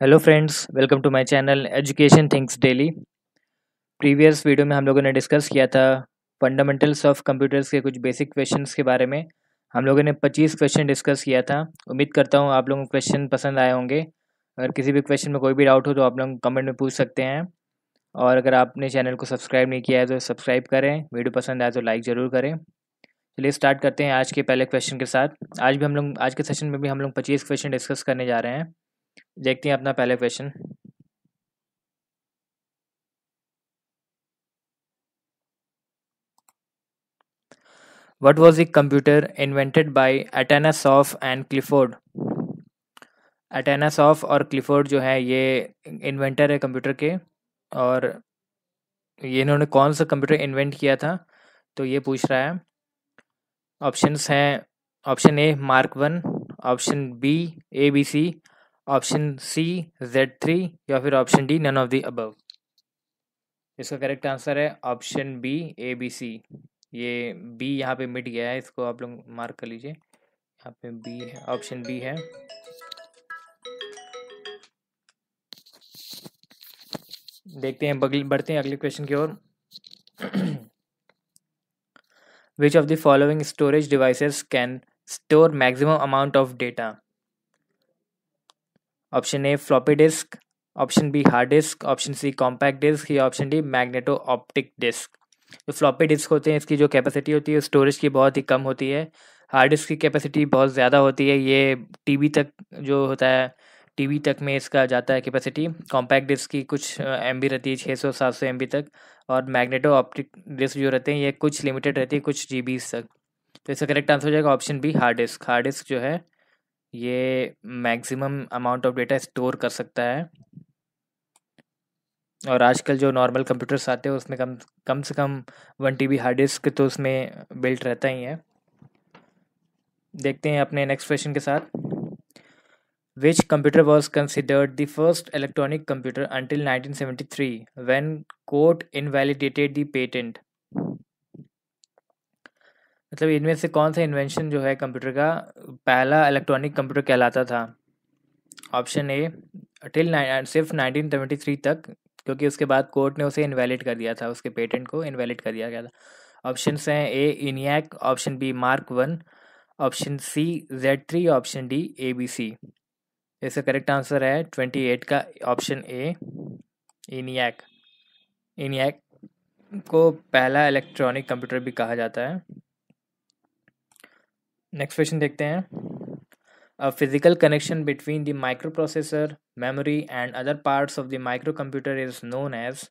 Hello friends welcome to my channel education things daily previous video में हम लोगों ने डिस्कस किया था फंडामेंटल्स ऑफ़ कंप्यूटर्स के कुछ बेसिक क्वेश्चंस के बारे में। हम लोगों ने 25 क्वेश्चन डिस्कस किया था। उम्मीद करता हूँ आप लोगों को क्वेश्चन पसंद आए होंगे। अगर किसी भी क्वेश्चन में कोई भी डाउट हो तो आप लोग कमेंट में पूछ सकते हैं। और अगर आपने चैनल को सब्सक्राइब नहीं किया है तो सब्सक्राइब करें। वीडियो पसंद आए तो लाइक ज़रूर करें। चलिए स्टार्ट करते हैं आज के पहले क्वेश्चन के साथ। आज भी हम लोग, आज के सेशन में भी हम लोग पच्चीस क्वेश्चन डिस्कस करने जा रहे हैं। देखते हैं अपना पहला question what What was the computer invented by Atanasoff and Clifford? Atanasoff और क्लिफोर्ड जो है, ये इन्वेंटर है कंप्यूटर के और ये इन्होंने कौन सा कंप्यूटर इन्वेंट किया था? तो ये पूछ रहा है। ऑप्शंस हैं option A mark one option B A B C option C Z three या फिर option D none of the above इसका करेक्ट आंसर है option B A B C ये बी यहाँ पे मिट गया है, इसको आप लोग मार्क कर लीजिए। यहाँ पे बी है ऑप्शन बी है। देखते हैं, बगल, बढ़ते हैं अगले क्वेश्चन की ओर। Which of the following storage devices can store maximum amount of data option A floppy disk option B hard disk option C compact disk या option D magneto optic disk जो फ्लॉपी डिस्क होते हैं, इसकी जो capacity होती है storage की बहुत ही कम होती है। हार्ड डिस्क की कैपेसिटी बहुत ज़्यादा होती है। ये टीवी तक जो होता है टीवी तक में इसका जाता है कैपेसिटी कॉम्पैक्ट डिस्क की कुछ एमबी रहती है छः सौ, सात सौ एम तक। और मैग्नेटो ऑप्टिक डिस्क जो रहते हैं, ये कुछ लिमिटेड रहती है, कुछ जी तक। तो इसका करेक्ट आंसर हो जाएगा option B hard disk hard disk जो है ये maximum amount of data store कर सकता है। और आजकल जो नॉर्मल कंप्यूटर्स आते हैं, उसमें कम कम से कम one T B hard disk तो उसमें बिल्ट रहता ही है। देखते हैं अपने नेक्स्ट क्वेश्चन के साथ। Which computer was considered the first electronic computer until 1973 when court invalidated the patent मतलब इनमें से कौन सा इन्वेंशन जो है कंप्यूटर का, पहला इलेक्ट्रॉनिक कंप्यूटर कहलाता था? ऑप्शन ए टिल सिर्फ़ 1973 तक, क्योंकि उसके बाद कोर्ट ने उसे इनवैलिड कर दिया था, उसके पेटेंट को इनवैलिड कर दिया गया था। ऑप्शन हैं A ENIAC option B Mark one option C Z three option D A B C इसका करेक्ट आंसर है ट्वेंटी एट का ऑप्शन ए इनियक इनियक को पहला इलेक्ट्रॉनिक कंप्यूटर भी कहा जाता है। नेक्स्ट क्वेश्चन देखते हैं। A physical connection between the microprocessor memory and other other of the micro microcomputer is known as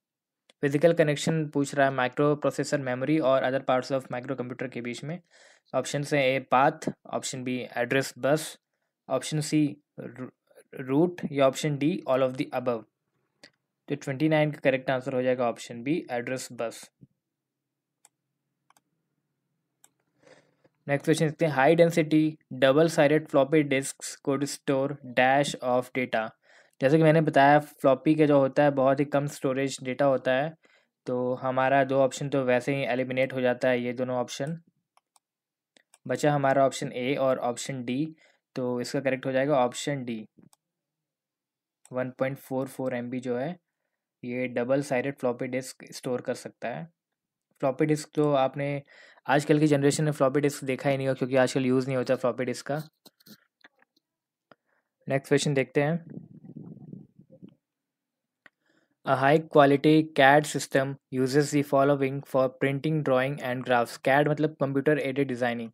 physical connection पूछ रहा है माइक्रो प्रोसेसर मेमोरी और other parts of micro computer के बीच में। ऑप्शन से A path option B address bus option C route या option D all of the above तो ट्वेंटी नाइन का करेक्ट आंसर हो जाएगा option B address bus next question देखते हैं high density double sided floppy disk could store dash of data जैसे कि मैंने बताया फ्लॉपी का जो होता है, बहुत ही कम स्टोरेज डेटा होता है तो हमारा दो ऑप्शन तो वैसे ही एलिमिनेट हो जाता है, ये दोनों ऑप्शन बचा हमारा ऑप्शन ए और ऑप्शन डी तो इसका करेक्ट हो जाएगा option D one point four four M B जो है, ये double sided floppy disk store कर सकता है. फ्लॉपी डिस्क तो आपने आजकल की जनरेशन ने फ्लॉपी डिस्क देखा ही नहीं हो क्योंकि आजकल यूज़ नहीं होता फ्लॉपी डिस्क का। नेक्स्ट क्वेश्चन देखते हैं। A high quality CAD system uses the following for printing drawing and graphs CAD मतलब कंप्यूटर एडेड डिज़ाइनिंग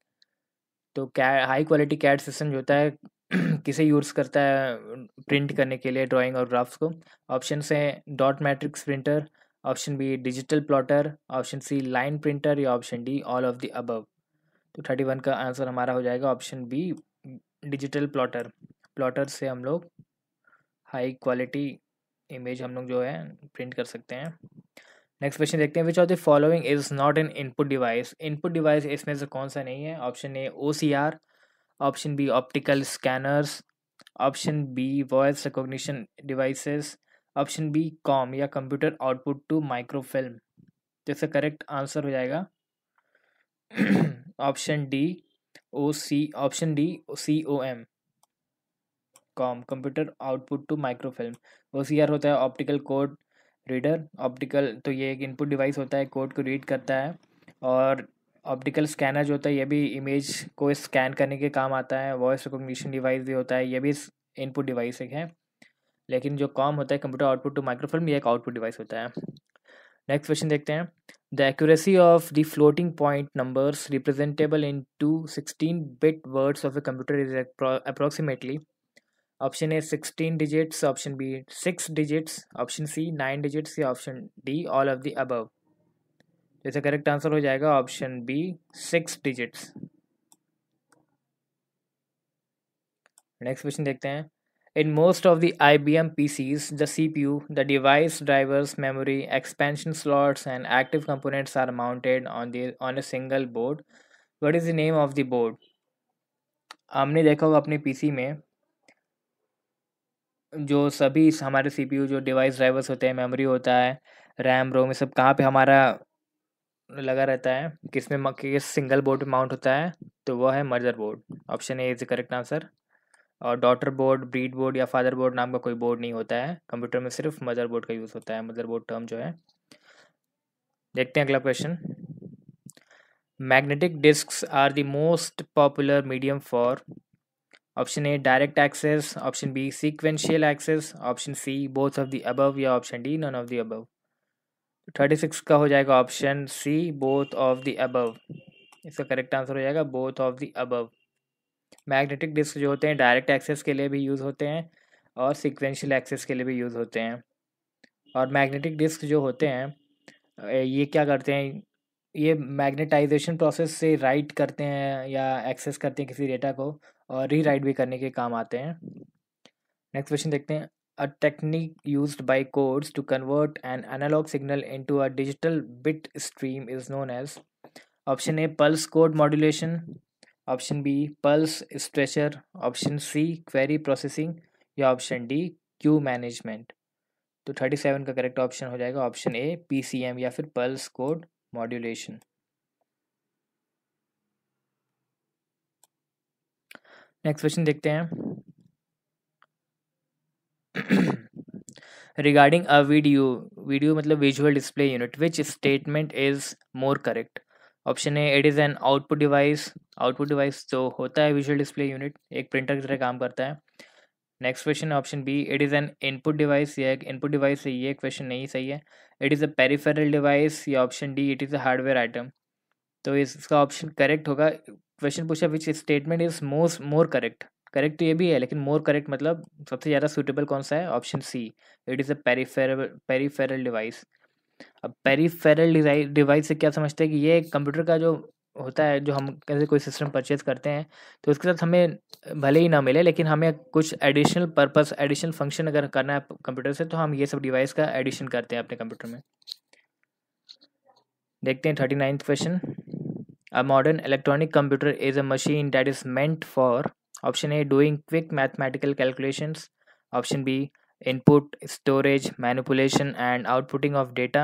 तो CAD high quality CAD system जो होता है, किसे यूज़ करता है प्रिंट करने के लिए ड्राइंग और ग्राफ्स को? ऑप्शन हैं dot matrix printer option B digital plotter option C line printer या option D all of the above तो थर्टी वन का आंसर हमारा हो जाएगा option B digital plotter plotter से हम लोग हाई क्वालिटी इमेज हम लोग जो है प्रिंट कर सकते हैं. नेक्स्ट क्वेश्चन देखते हैं which of the following is not an input device input device इसमें से कौन सा नहीं है? Option A O C R option B optical scanners option B voice recognition devices option B COM या कंप्यूटर आउटपुट टू माइक्रोफिल्म। तो इसका correct answer हो जाएगा। Option D O C, option D C O M. COM, computer output to microfilm. O C R होता है optical code reader. Optical तो ये एक इनपुट डिवाइस होता है, कोड को रीड करता है। और ऑप्टिकल स्कैनर जो होता है, ये भी इमेज को स्कैन करने के काम आता है। वॉइस रिकोगनीशन डिवाइस भी होता है, ये भी इनपुट डिवाइस एक है। लेकिन जो कॉम होता है कंप्यूटर आउटपुट टू माइक्रोफिल्म ये एक आउटपुट डिवाइस होता है। नेक्स्ट क्वेश्चन देखते हैं। The accuracy of the floating point numbers representable in two sixteen bit words of a computer is approximately option A sixteen digits option B six digits option C nine digits या option D all of the above जैसे correct answer हो जाएगा option B six digits next question देखते हैं। In most of the IBM PCs, the CPU, the device drivers, memory, expansion slots, and active components are mounted on the on a single board. What is the name of the board? हमने देखा होगा अपने PC में जो सभी हमारे CPU जो device drivers होते हैं मेमोरी होता है रैम रोम ये सब कहाँ पे हमारा लगा रहता है किसमें किस सिंगल बोर्ड पे माउंट होता है तो वो है motherboard option A is correct answer और डॉटर बोर्ड ब्रीड बोर्ड या फादर बोर्ड नाम का कोई बोर्ड नहीं होता है। कंप्यूटर में सिर्फ़ मदर बोर्ड का यूज़ होता है मदर बोर्ड टर्म जो है। देखते हैं अगला question magnetic disk are the most popular medium for option A direct access option B sequential access option C both of the above या option D none of the above thirty six का हो जाएगा option C both of the above इसका correct answer हो जाएगा both of the above magnetic disk जो होते हैं, डायरेक्ट एक्सेस के लिए भी यूज़ होते हैं और सिक्वेंशियल एक्सेस के लिए भी यूज़ होते हैं। और मैग्नेटिक डिस्क जो होते हैं ये क्या करते हैं, ये मैग्नेटाइजेशन प्रोसेस से राइट करते हैं या एक्सेस करते हैं किसी डेटा को और री राइट भी करने के काम आते हैं। नेक्स्ट क्वेश्चन देखते हैं। A technique use by codes to convert an analogue signal into a digital bit stream is known as. Option A, pulse code modulation. Option B pulse stretcher option C query processing या option D queue management तो thirty seven का correct option हो जाएगा option A P C M या फिर pulse code modulation next question देखते हैं। Regarding a video video मतलब visual display unit which statement is more correct option A it is an output device output device जो होता है visual display unit, एक printer की तरह काम करता है। नेक्स्ट क्वेश्चन है option B it is an input device या एक इनपुट डिवाइस है, ये क्वेश्चन नहीं, सही है। It is a peripheral device या option D it is a hardware item तो इसका ऑप्शन करेक्ट होगा। क्वेश्चन पूछा which statement is most more correct correct तो ये भी है, लेकिन मोर करेक्ट मतलब सबसे ज़्यादा सूटेबल कौन सा है? Option C it is a peripheral peripheral device अब पेरीफेरल डिवाइस से क्या समझते हैं कि ये कंप्यूटर का जो होता है, जो हम कैसे कोई सिस्टम परचेज करते हैं तो उसके साथ हमें भले ही ना मिले, लेकिन हमें कुछ एडिशनल पर्पस एडिशनल फ़ंक्शन अगर करना है कंप्यूटर से तो हम ये सब डिवाइस का एडिशन करते हैं अपने कंप्यूटर में देखते हैं thirty ninth question a modern electronic computer is a machine that is meant for option A doing quick mathematical calculations option B input storage manipulation and outputting of data.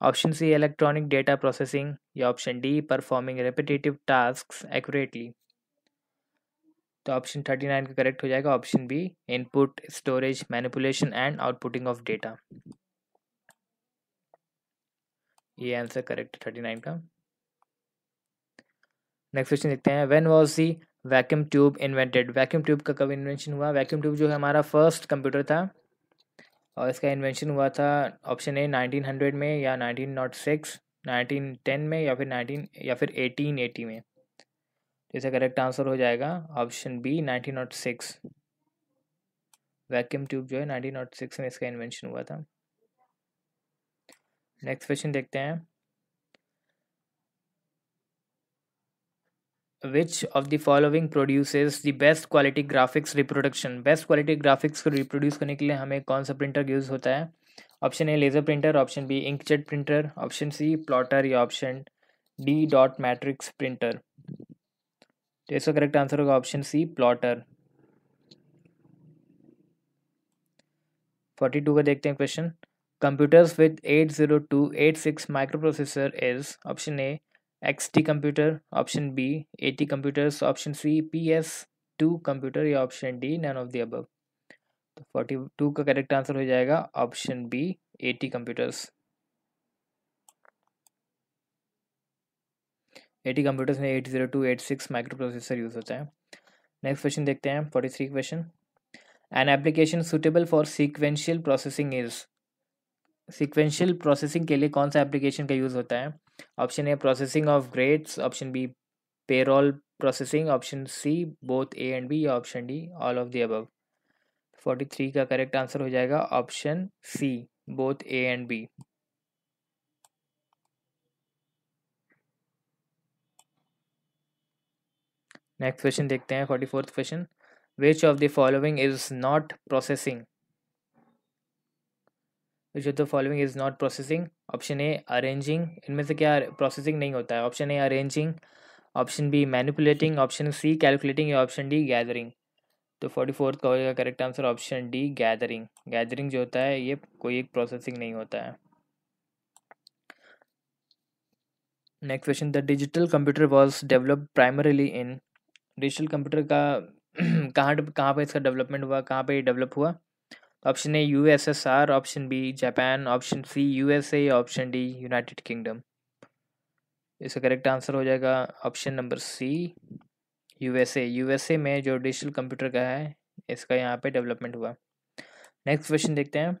Option C, electronic data processing. या option D, performing repetitive tasks accurately. तो option thirty nine का correct हो जाएगा। Option B input storage manipulation and outputting of data ये answer correct thirty nine का। Next question देखते हैं। When was the vacuum tube invented vacuum tube का कब इन्वेंशन हुआ? वैक्यूम ट्यूब जो है हमारा फ़र्स्ट कंप्यूटर था। और इसका इन्वेंशन हुआ था ऑप्शन ए नाइनटीन हंड्रेड में या nineteen nought six nineteen ten में या फिर नाइनटीन या फिर एटीन एटी में। तो इसका करेक्ट आंसर हो जाएगा option B nineteen nought six vacuum tube जो है नाइनटीन नॉट सिक्स में इसका इन्वेंशन हुआ था। नेक्स्ट क्वेश्चन देखते हैं। Which of the following produces the best quality graphics reproduction? Best quality graphics को reproduce करने के लिए हमें कौन सा प्रिंटर यूज़ होता है? Option A laser printer option B inkjet printer option C plotter या option D dot matrix printer तो इसका करेक्ट आंसर होगा option C plotter forty two का देखते हैं question computers with eight zero two eight six microprocessor is option A XT computer, option B, AT computers, option C, PS2 computer या option D, none of the above. तो forty two का correct answer हो जाएगा option B AT computers AT computers में eight zero two eight six microprocessor use होता है। Next question देखते हैं forty three question an application suitable for sequential processing is sequential processing के लिए कौन सा एप्लीकेशन का यूज़ होता है? Option A processing of grades option B payroll processing option C both A and B या option D all of the above forty three का correct answer हो जाएगा option C both A and B next question देखते हैं forty fourth question which of the following is not processing of the following is not processing option A arranging इनमें से क्या processing नहीं होता है? Option A arranging option B manipulating option C calculating या option D gathering तो forty fourth का correct answer option D gathering gathering जो होता है, ये कोई एक प्रोसेसिंग नहीं होता है। Next question the digital computer was develop primarily in digital computer का कहाँ कहाँ पे इसका डेवलपमेंट हुआ? कहाँ पे डेवलप हुआ? Option A U S S R option B Japan option C U S A option D United Kingdom इसका करेक्ट आंसर हो जाएगा option number C USA USA में जो डिजिटल कंप्यूटर का है, इसका यहाँ पे डेवलपमेंट हुआ। नेक्स्ट क्वेश्चन देखते हैं।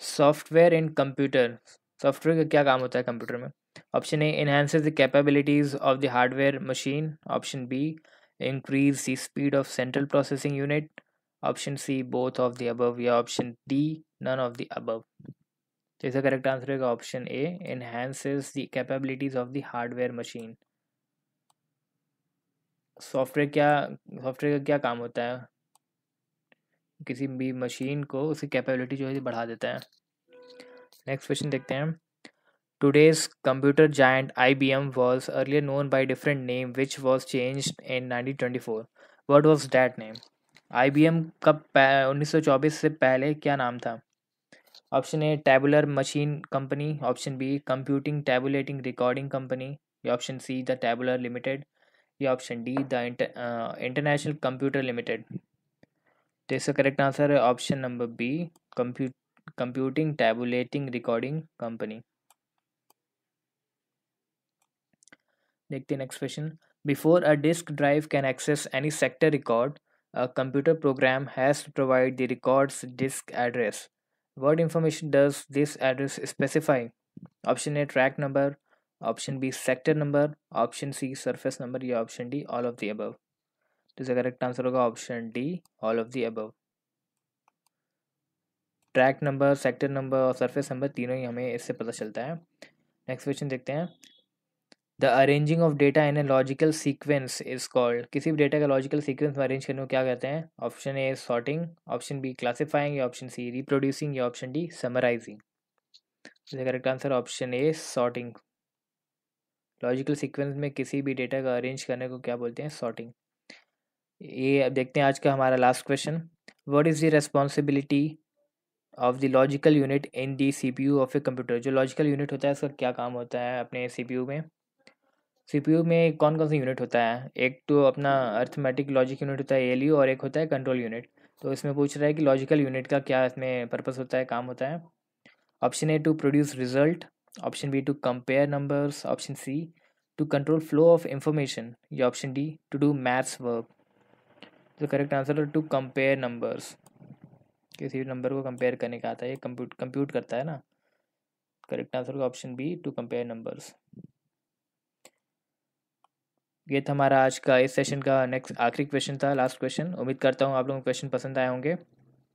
सॉफ्टवेयर इन कंप्यूटर सॉफ्टवेयर का क्या काम होता है कंप्यूटर में? Option A enhances the capabilities of the hardware machine option B increase the speed of central processing unit option C both of the above या option D none of the above तो इसका correct answer होगा option A enhances the capabilities of the hardware machine software क्या software का क्या काम होता है? किसी भी मशीन को उसकी कैपेबिलिटी जो है, बढ़ा देता है। नेक्स्ट क्वेश्चन देखते हैं। Today's computer giant I B M was earlier known by different name which was change in nineteen twenty four what was that name I B M कब उन्नीस सौ चौबीस से पहले क्या नाम था? Option A, tabular machine company, option B, computing tabulating recording company option C, the tabular limited, या option D, the international computer limited. तो इसका करेक्ट आंसर है option number B computing tabulating recording company. देखते हैं next question. Before a disk drive can access any sector record a computer program has to provide the record's disk address. What information does this address specify? Option A track number, option B sector number option C surface number या option D all of the above तो इसका correct answer होगा option D all of the above track number sector number और surface number तीनों ही हमें इससे पता चलता है। नेक्स्ट क्वेश्चन देखते हैं। The arranging of data in a logical sequence is called किसी भी डेटा का लॉजिकल सीक्वेंस में अरेंज करने को क्या कहते हैं? Option A sorting option B classifying या ऑप्शन सी रिप्रोड्यूसिंग या option D summarising correct answer option A sorting logical sequence में किसी भी डेटा का अरेंज करने को क्या बोलते हैं? सॉर्टिंग ये अब देखते हैं आज का हमारा last question what is the responsibility of the logical unit in the C P U of a computer जो लॉजिकल यूनिट होता है, उसका क्या काम होता है अपने सी पी यू में? सी पी यू में कौन कौन सा यूनिट होता है? एक तो अपना अर्थमेटिक लॉजिक यूनिट होता है ए और एक होता है कंट्रोल यूनिट। तो इसमें पूछ रहा है कि लॉजिकल यूनिट का क्या इसमें पर्पज़ होता है काम होता है? Option A to produce result option B to compare numbers option C to control flow of information या option D to do maths work तो करेक्ट आंसर है टू कंपेयर नंबर्स किसी भी नंबर को कंपेयर करने का आता है ये कंप्यूट कंप्यूट करता है ना? करेक्ट आंसर होगा option B to compare numbers ये था हमारा आज का इस सेशन का नेक्स्ट आखिरी क्वेश्चन था लास्ट क्वेश्चन उम्मीद करता हूँ आप लोगों को क्वेश्चन पसंद आए होंगे।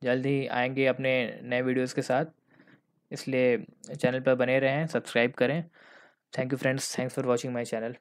जल्द ही आएँगे अपने नए वीडियोस के साथ। इसलिए चैनल पर बने रहें सब्सक्राइब करें। Thank you friends thanks for watching my channel